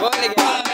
Obrigado.